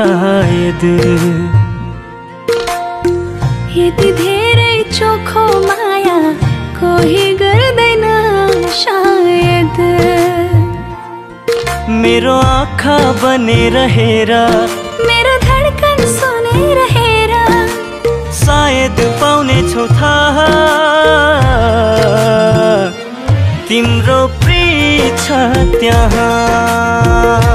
सायद यति धेरै चोखो माया कोही गर्दैन सायद मेरो आँखा बनेर हेर मेरो धडकन सुनेर हेर सायद पाउने छौ थाहा। तिम्रो प्रिय छ त्यहाँ।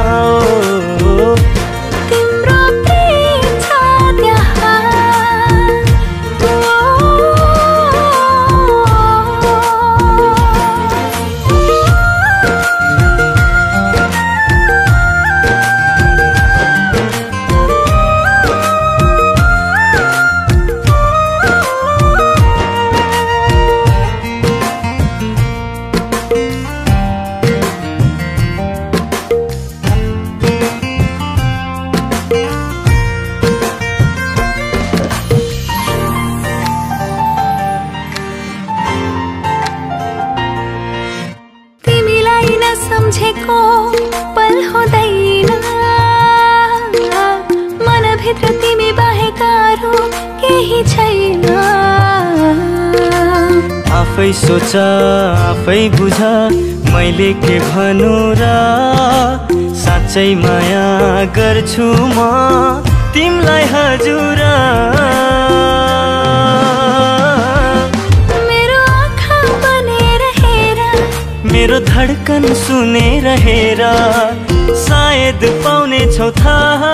केही छैन। आफै सोच आफै बुझ मैले के भनु र साँच्चै माया गर्छु म तिमीलाई हजुर। मेरो आँखा बनेर हेर। मेरो धडकन सुनेर हेर। सायद पाउने छौ थाहा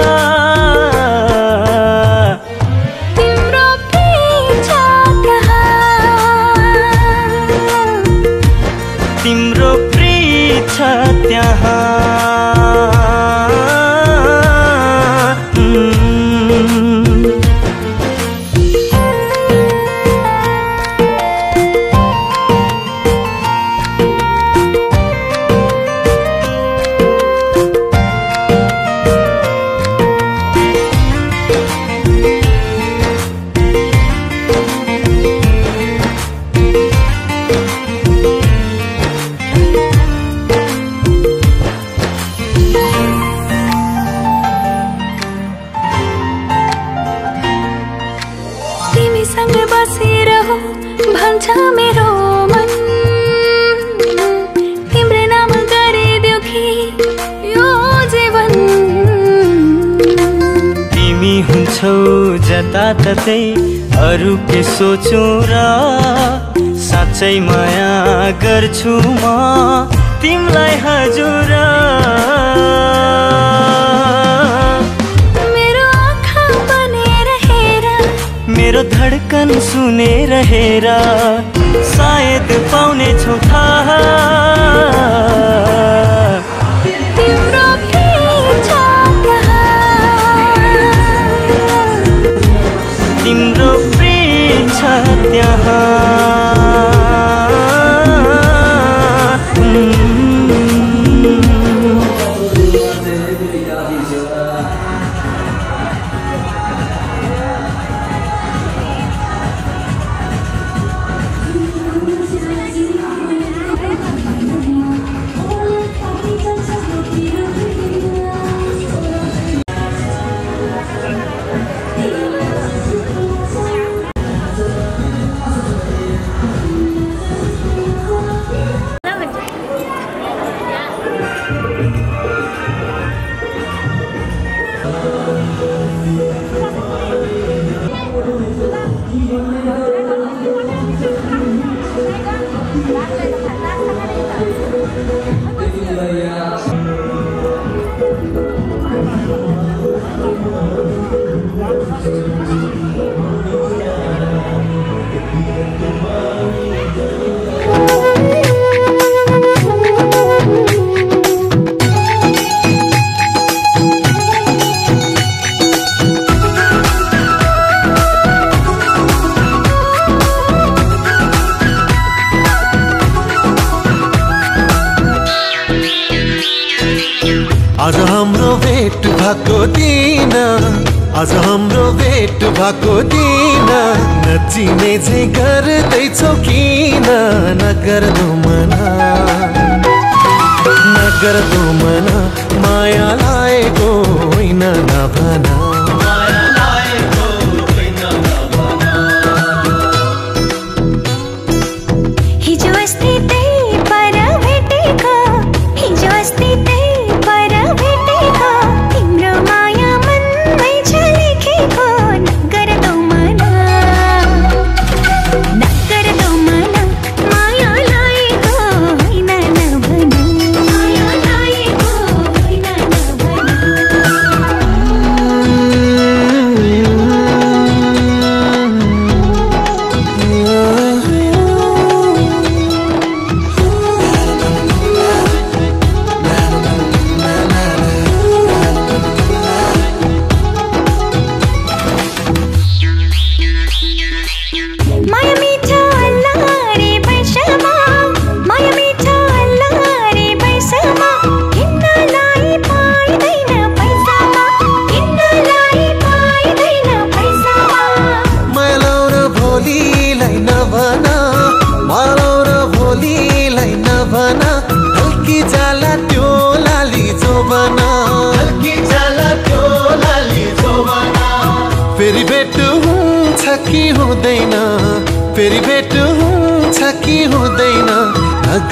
तिम्रो प्रिय छ त्यहाँ। जताततै अरू के सोचौँ र साँच्चै माया गर्छु म तिमीलाई हजुर। मेरो आँखा बनेर हेर। मेरो धडकन सुनेर हेर। सायद पाउने छौ थाहा। छ त्यहाँ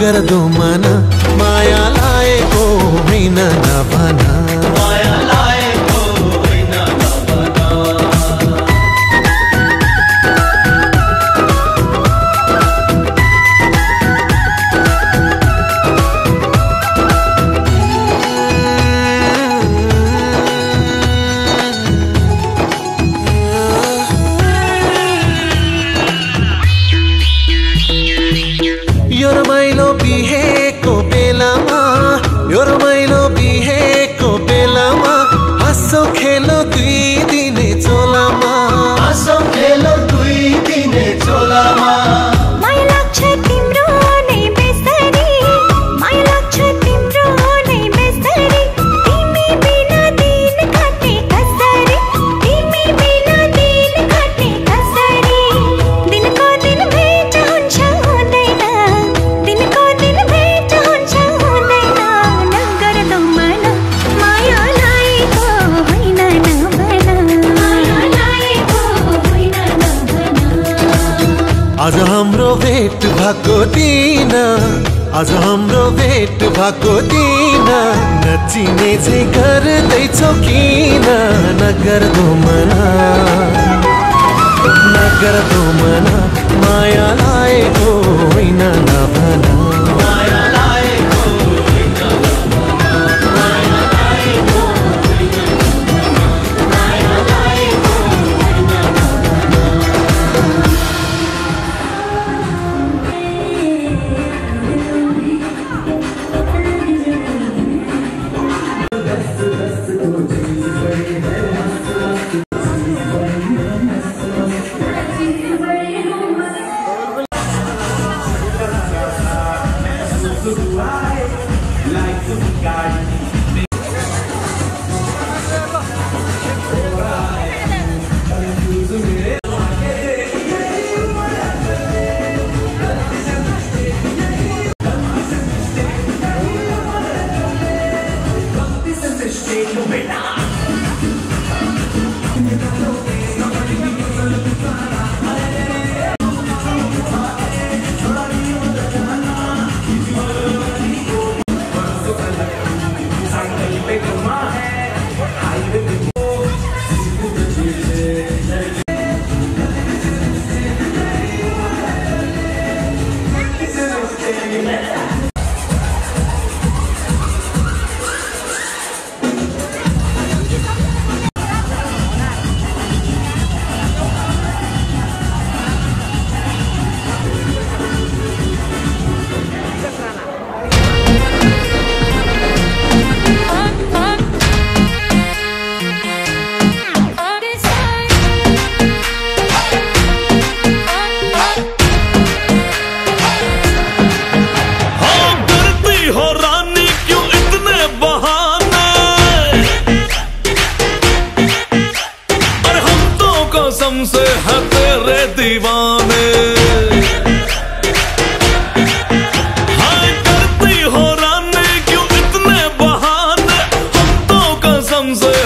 नगर्दो मन नगर्दो मना माया लागेको होइन नभना माया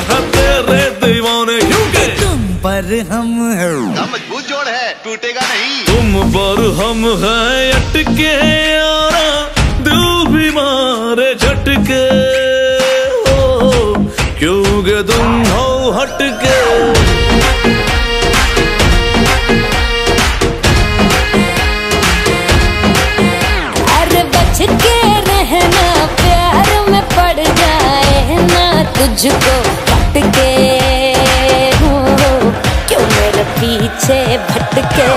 हम तेरे दीवाने क्योंकि तुम पर हम है। मज़बूत जोड़ है टूटेगा नहीं। तुम पर हम है अटके यारा दिल भी मारे झटके। क्योंकि तुम हो हटके? रहना प्यार में पड़ जाए ना तुझको। भटके। हो क्यों मेरे पीछे भटके?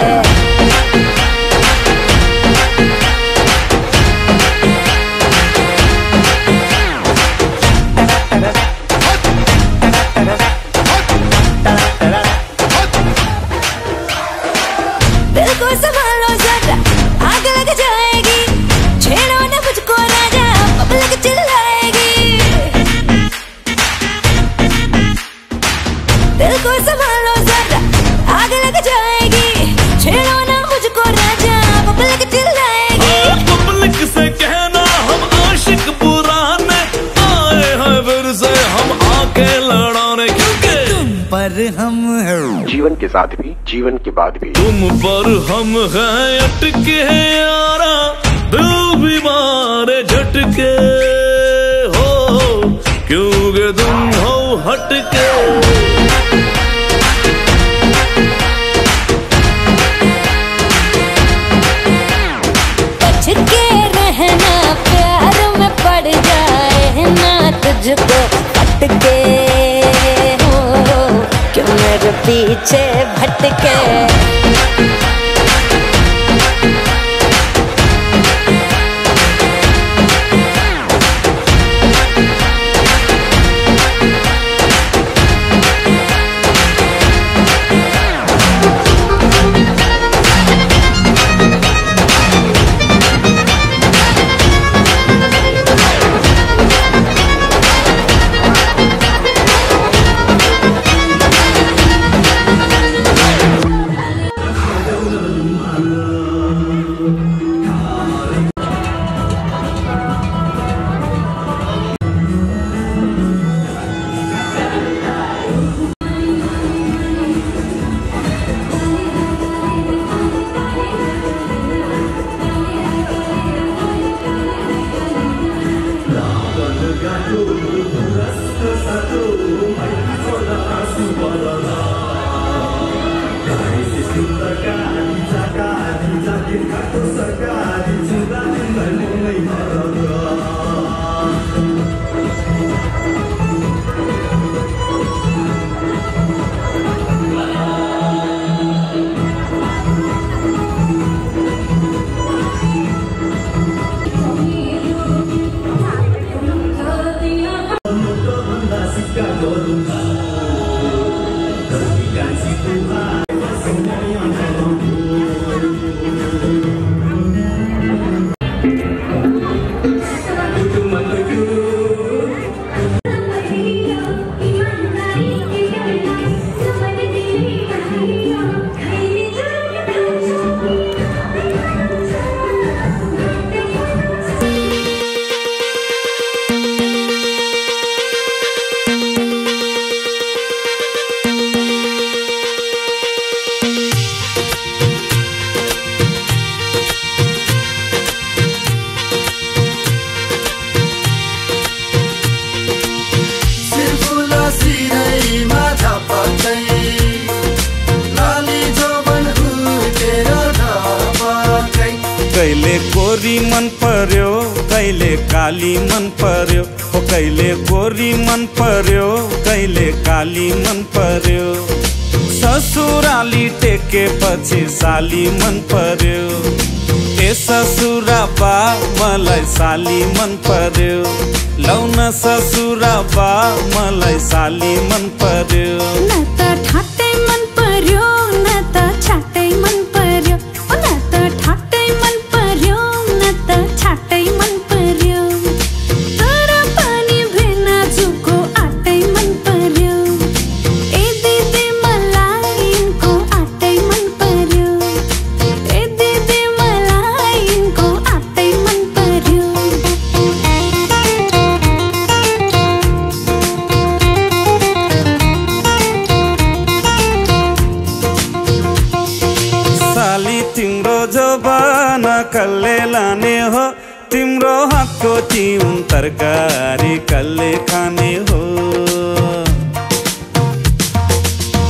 पर हैं। जीवन के साथ भी जीवन के बाद भी। तुम पर हम हैं अटके यारा पीछे भटके। पर्यो। ए ससुरा बा मलाई साली मन पर्यो। लौन ससुरा बा मलाई साली मन पर्यो। कल्ले खाने हो।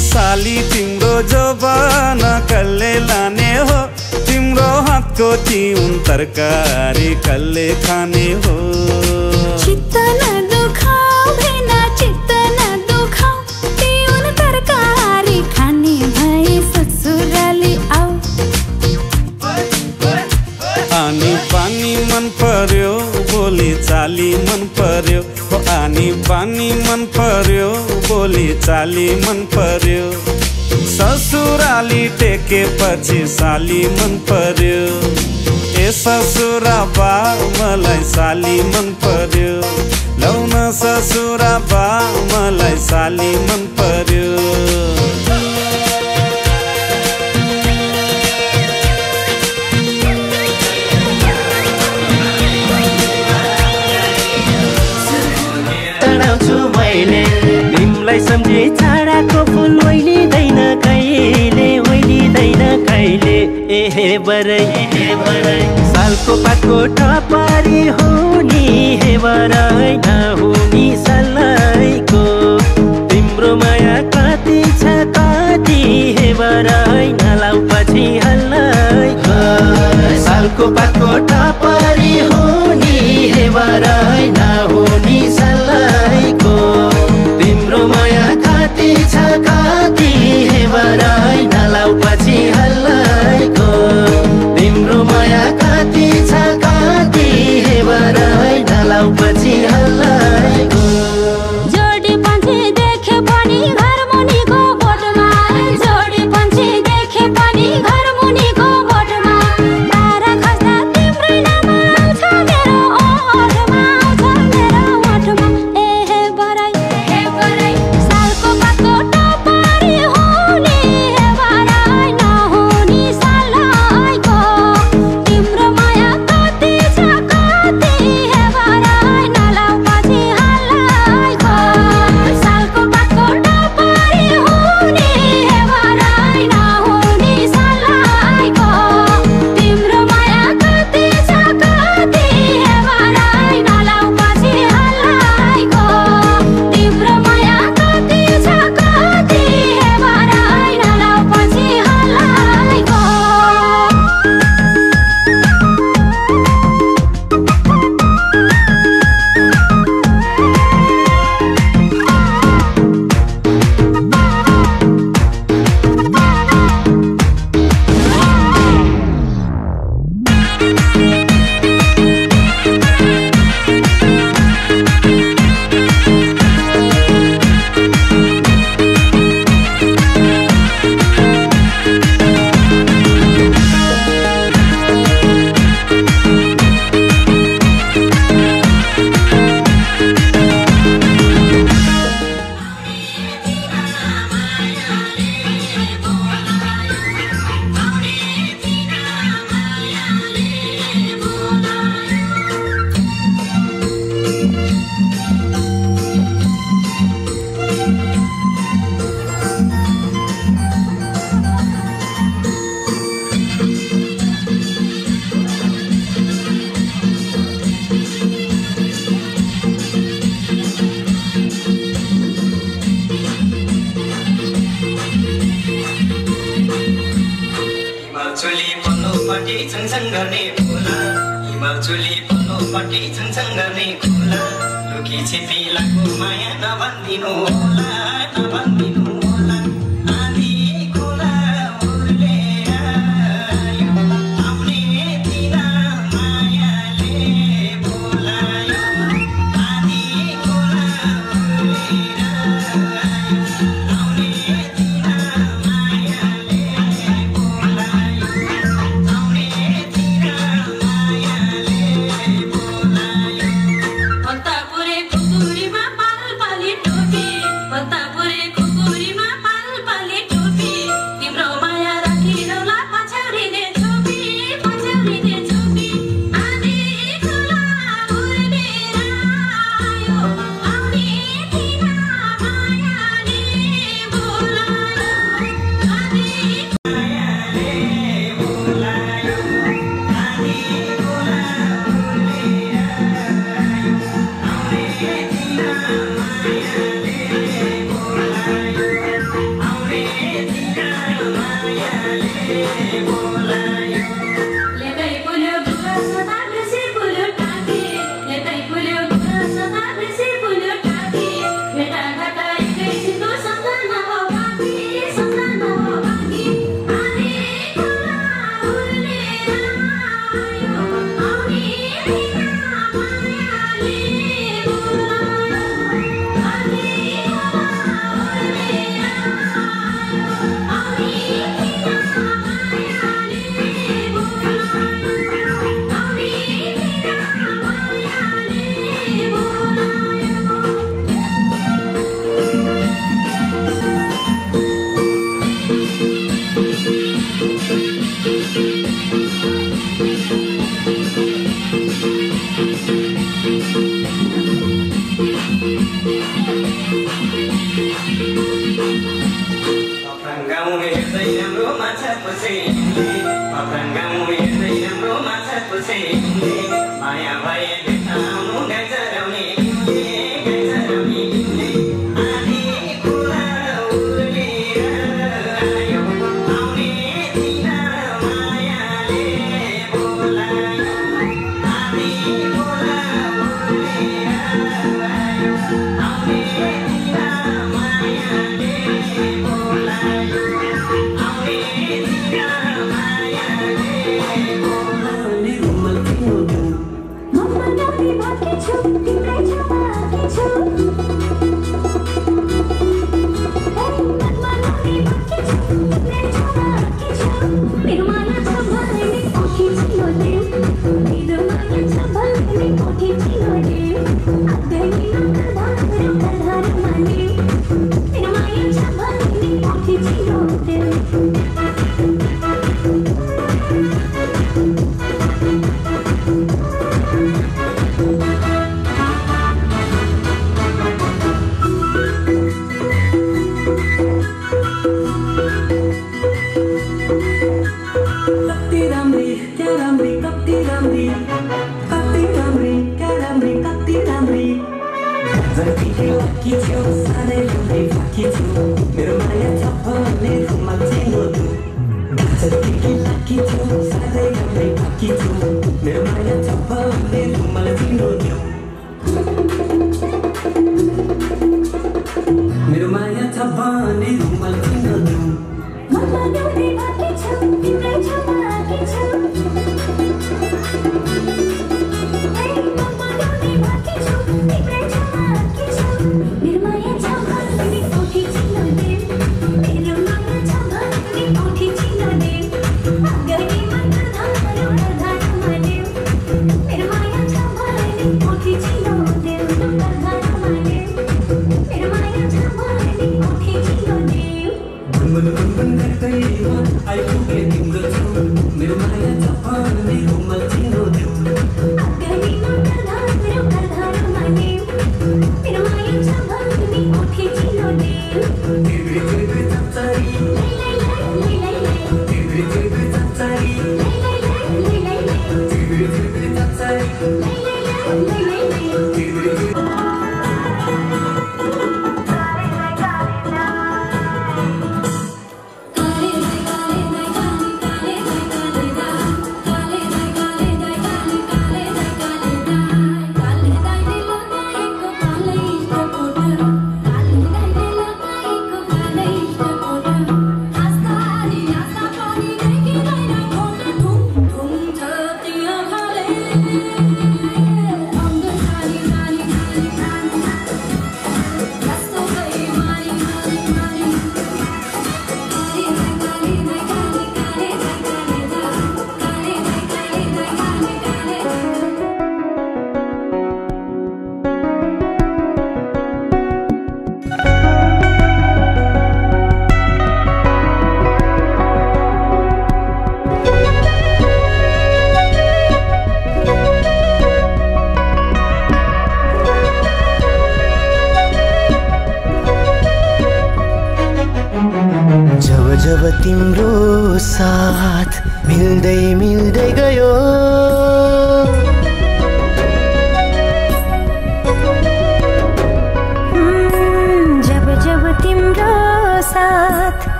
साली तिम्रो बना कल्ले लाने हो। तिम्रो हातको चिउन तरकारी कल्ले खाने हो। पानी मन पर्यो बोली चाली मन पर्यो। ससुराली टेकेपछि साली मन पर्यो। ए ससुरा बा मलाई साली मन पर्यो। लौन ससुरा बा मलाई साली मन पर्यो। तिमीलाई सम्झे छाडाको फुल ओइलिँदैन कहिले ओइलिँदैन कहिले। एहे बरै सालको पातको टपरी हो नि हे बरै नहुनी सल्लाइको तिम्रो माया कति छ कति हे बरै नलाउ पछि हल्लाइको सालको पातको टप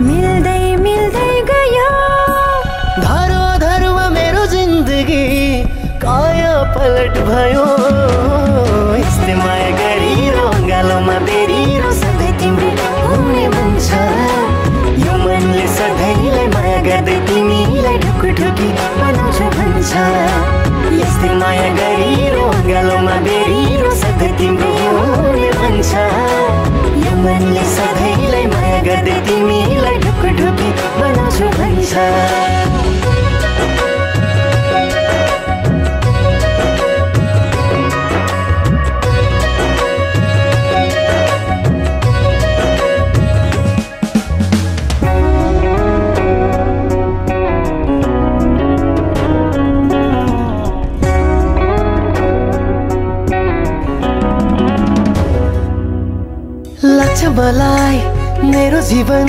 मिल्दै मिल्दै गयो। धरो धरुवा मेरो जिन्दगी काया पलट भयो। यस्तै माया गरी रङ्गालोमा बेरिरो सधैँ तिम्रो हुने भन्छ यो मनले सधैँलाई माया गर्दै तिमीलाई ढुकु ढुकी बनाउँछ भन्छ। यस्तै माया गरी रङ्गालोमा बेरिरो सधैँ तिम्रो हुने भन्छ। यो मनले सधैँलाई माया गर्दै तिमीलाई जान्छ लाग्छ मलाई मेरो जीवन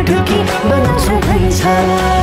ढुकी भई छ।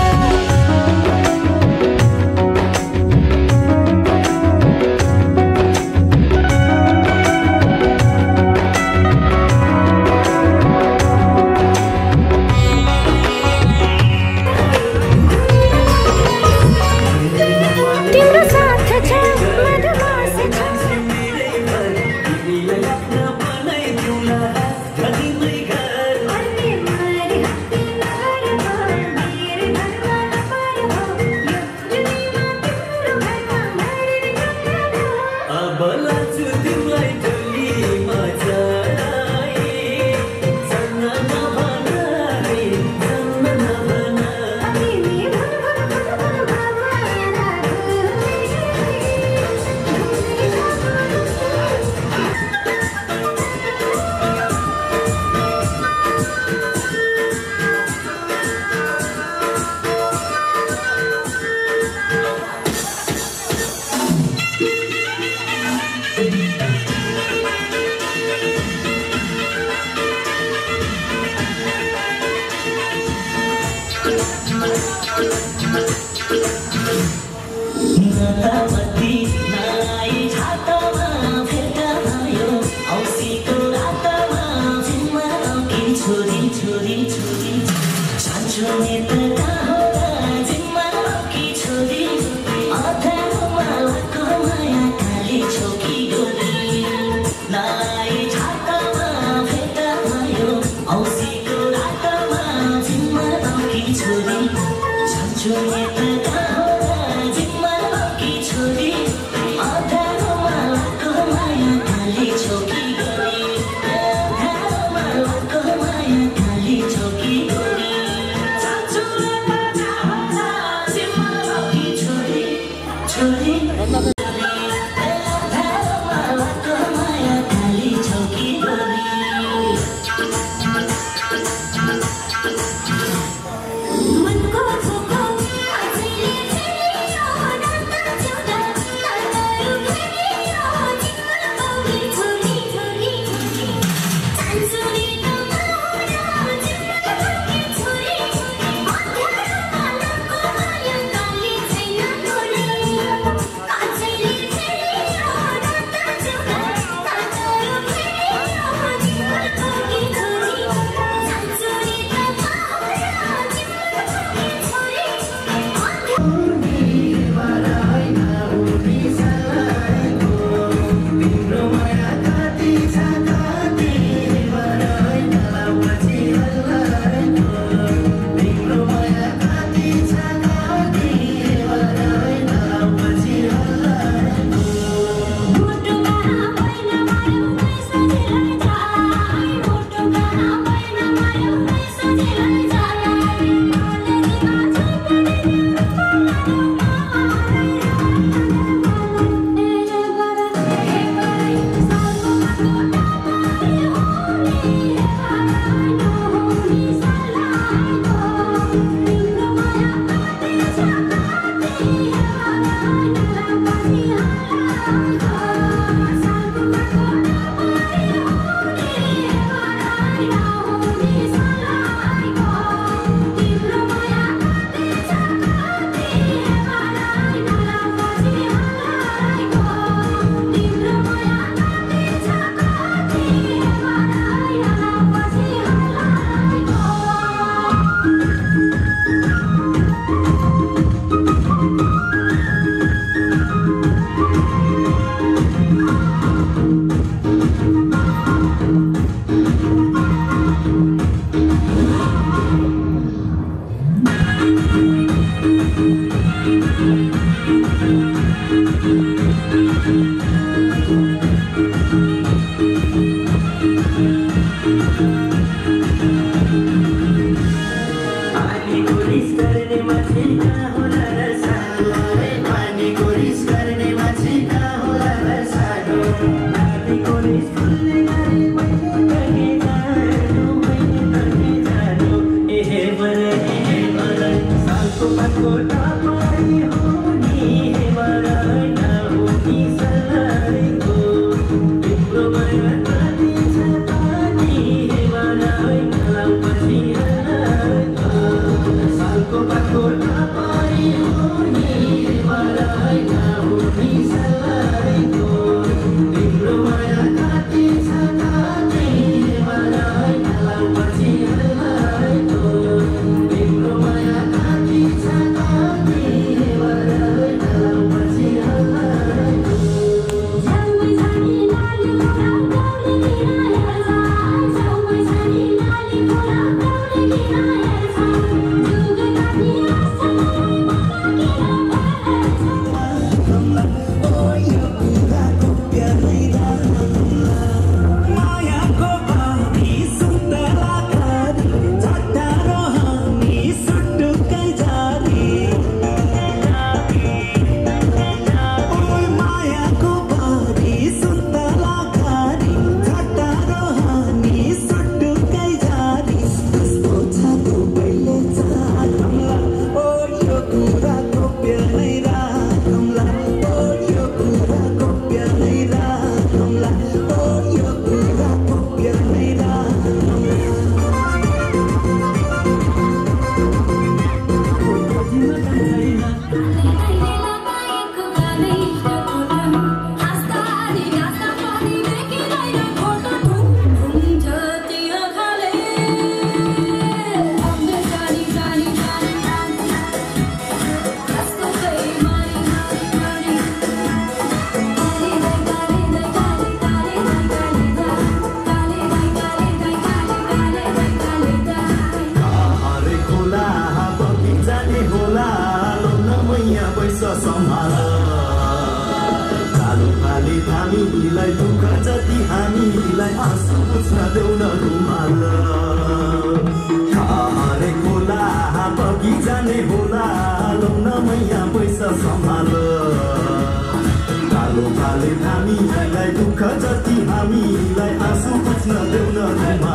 हामीलाई दुःख जति हामीलाई आँसु बुझ्न देऊ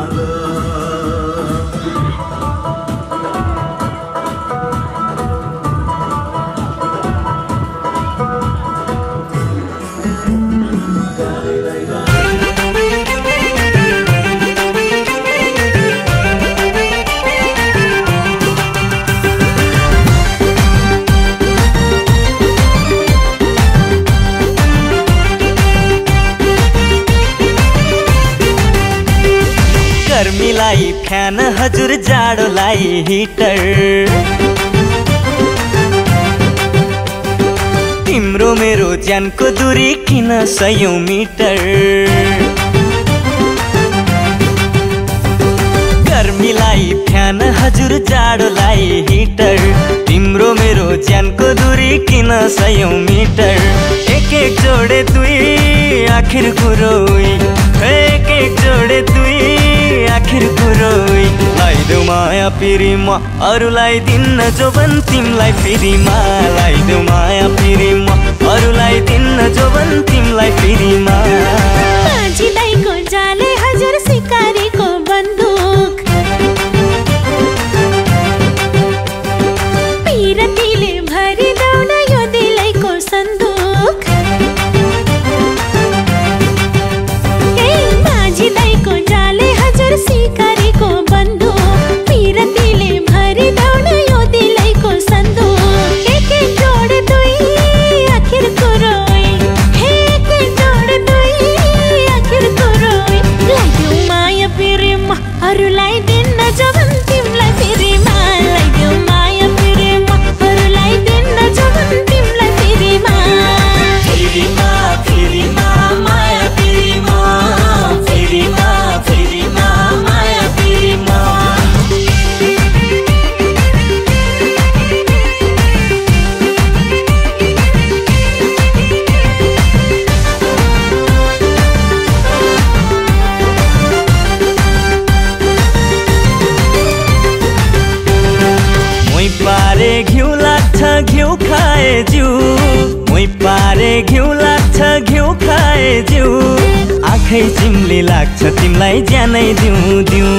हजुर जाडोलाई हिटर। तिम्रो मेरो ज्यानको दूरी किन सयौँ मिटर? गर्मीलाई फ्यान हजुर जाडोलाई हिटर। तिम्रो मेरो ज्यानको दूरी किन सयौँ मिटर? एक एक जोडे दुई आखिर कुरो एक एक जोडे दुई आखिर कुरो लगाइदेऊ माया पिरिमा अरूलाई दिन्न जोबन तिमलाई फेरिमा लगाइदेऊ माया पिरिमा अरूलाई दिन्न जोबन तिमलाई फेरिमा लाग्छ तिमीलाई ज्यानै दिउँ दिउँ।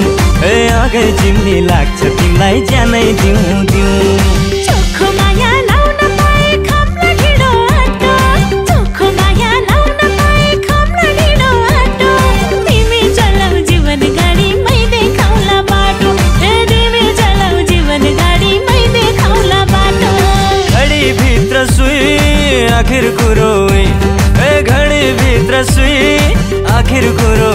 ए आँखै चिम्ली लाग्छ तिमीलाई ज्यानै दिउँ दिउँ। आखिर कुरो ए घडी भित्र सुई आखिर कुरो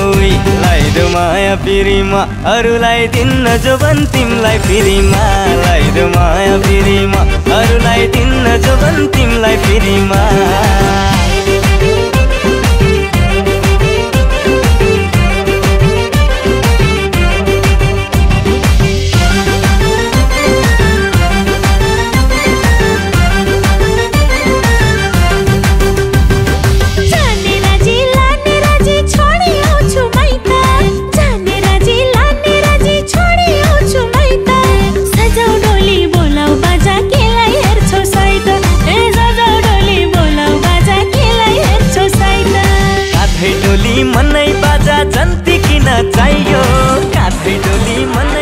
लाइदो माया पिरिमा अरूलाई दिन्न जोबन तिमलाई फिरिमा लाइदो माया पिरिमा अरूलाई दिन्न जोबन तिमलाई फिरिमा यो काफी डोली मन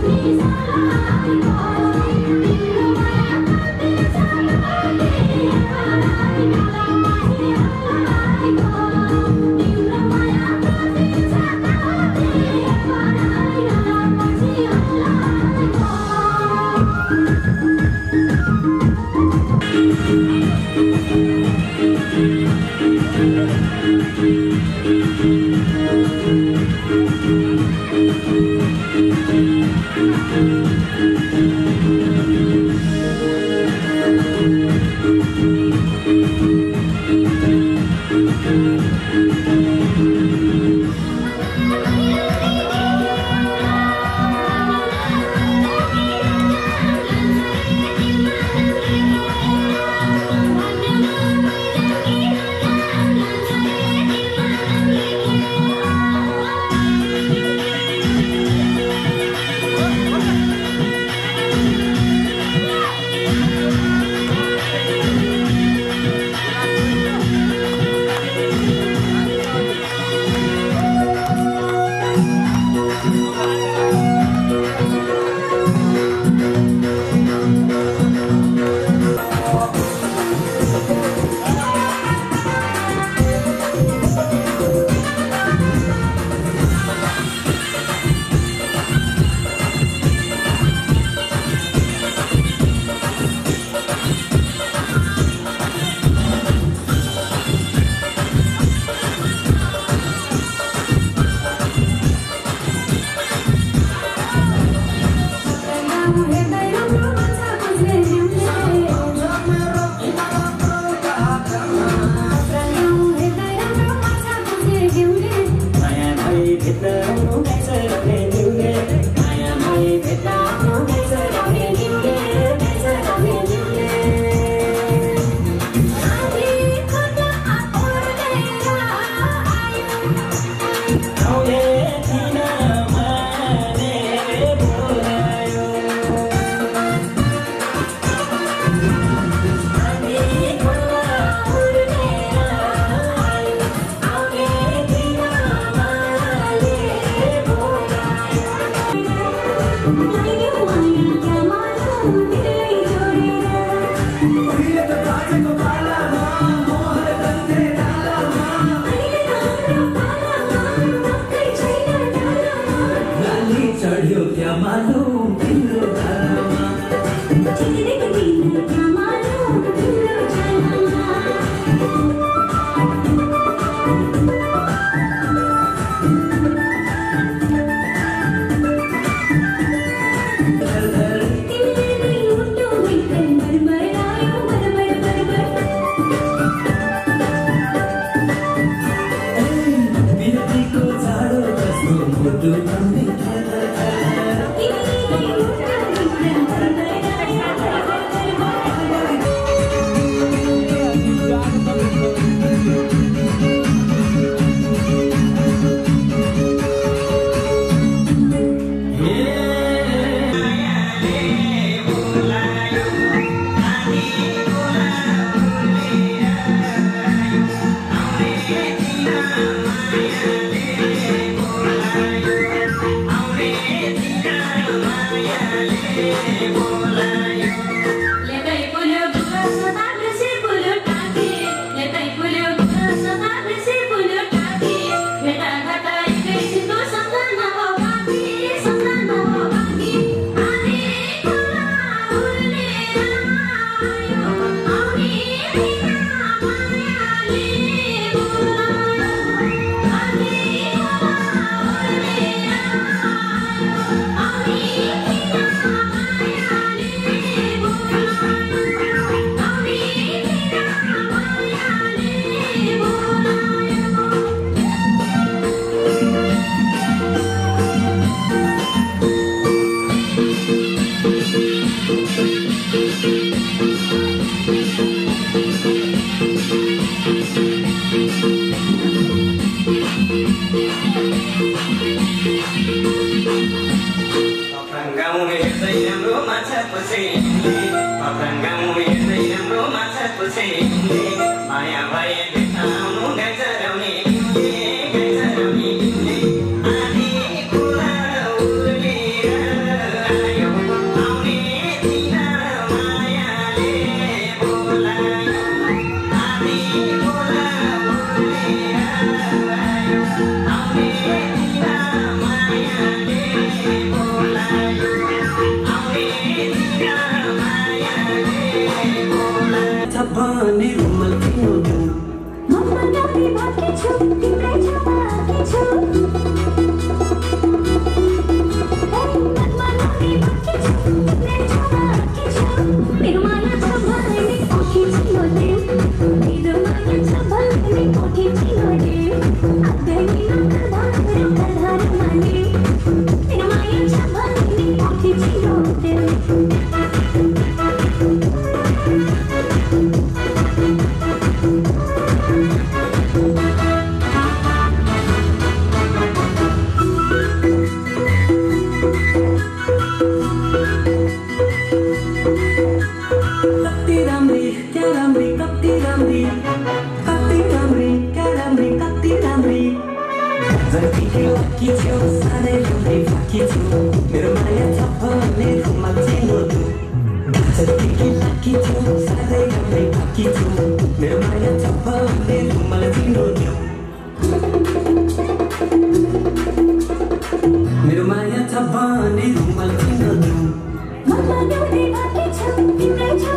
Please, down बाँकी छ तिम्रै छ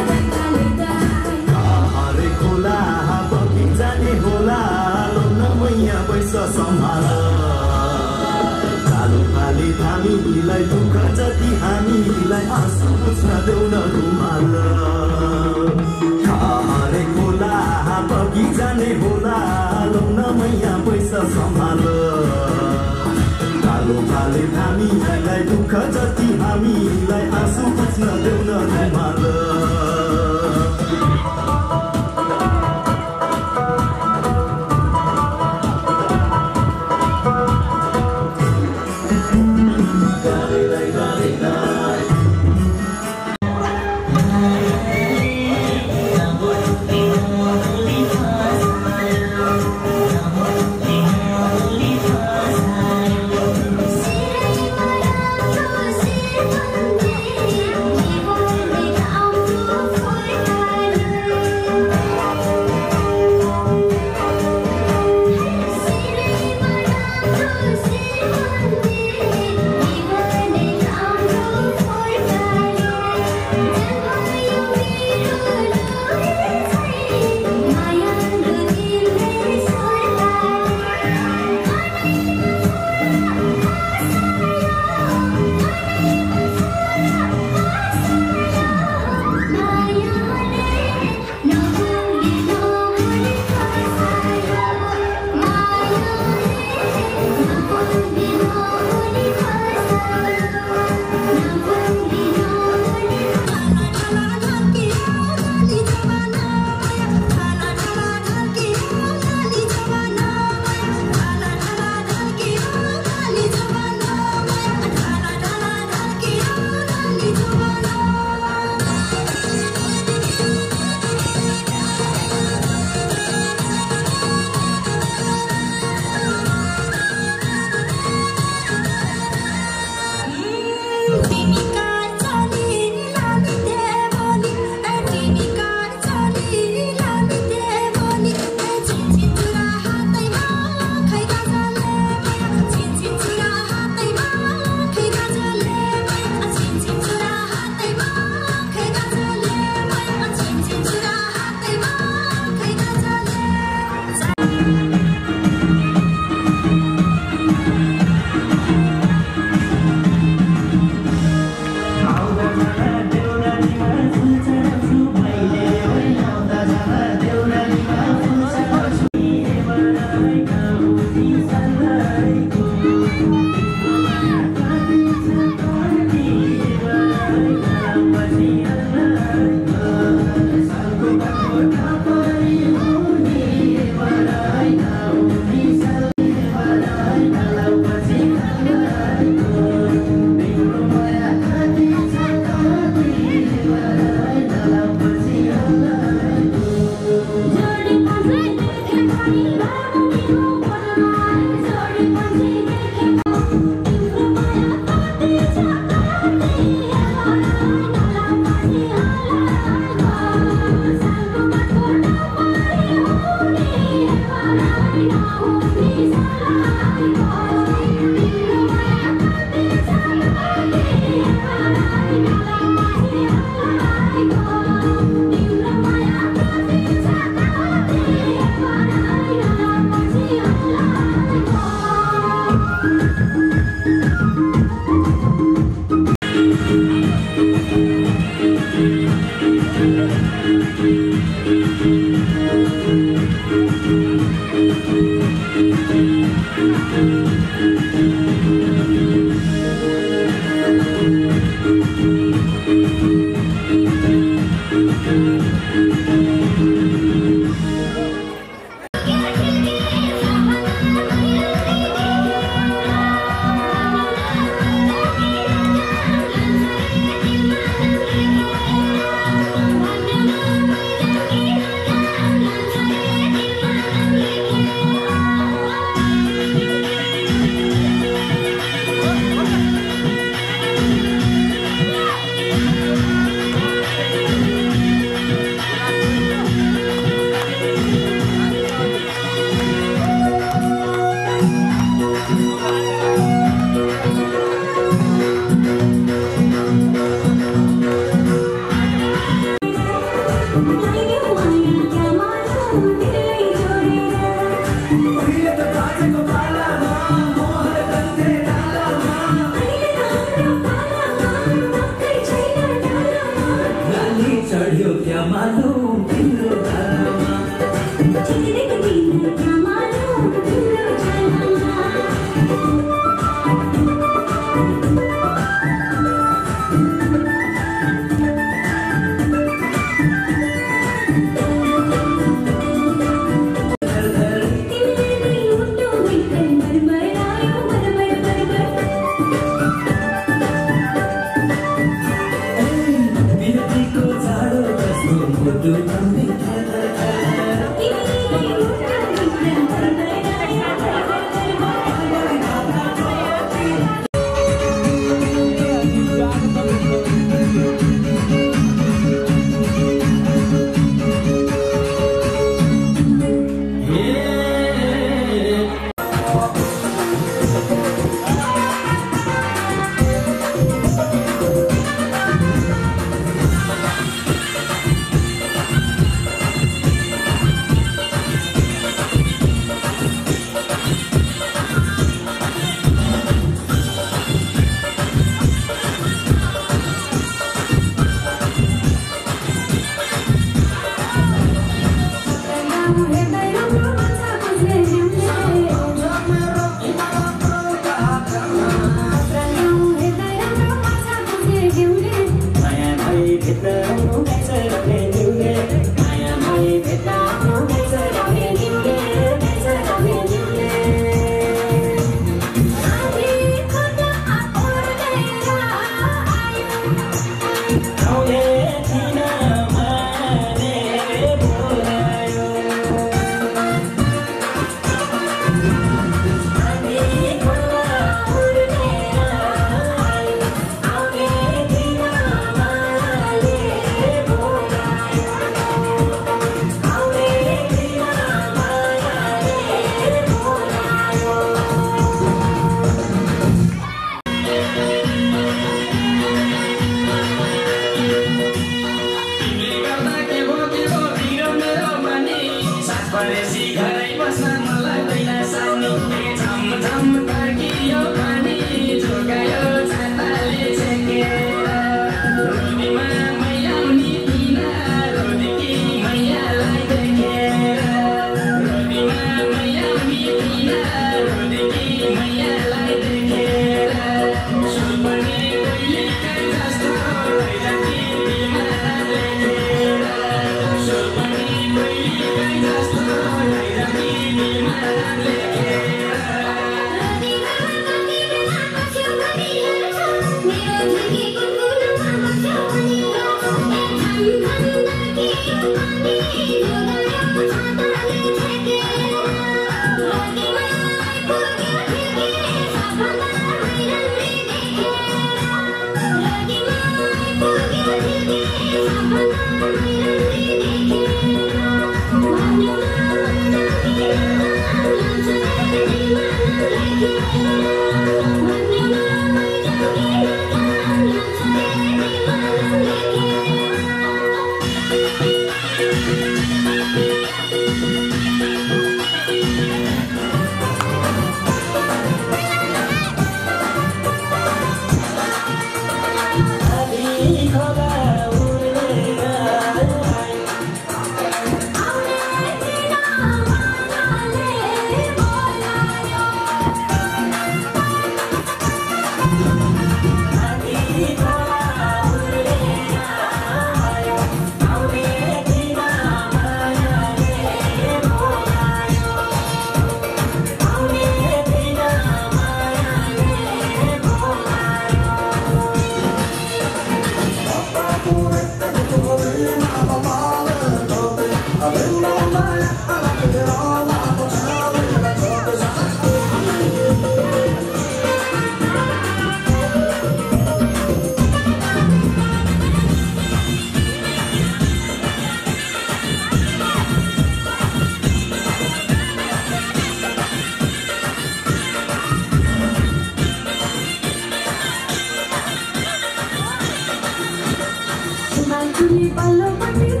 Palomani.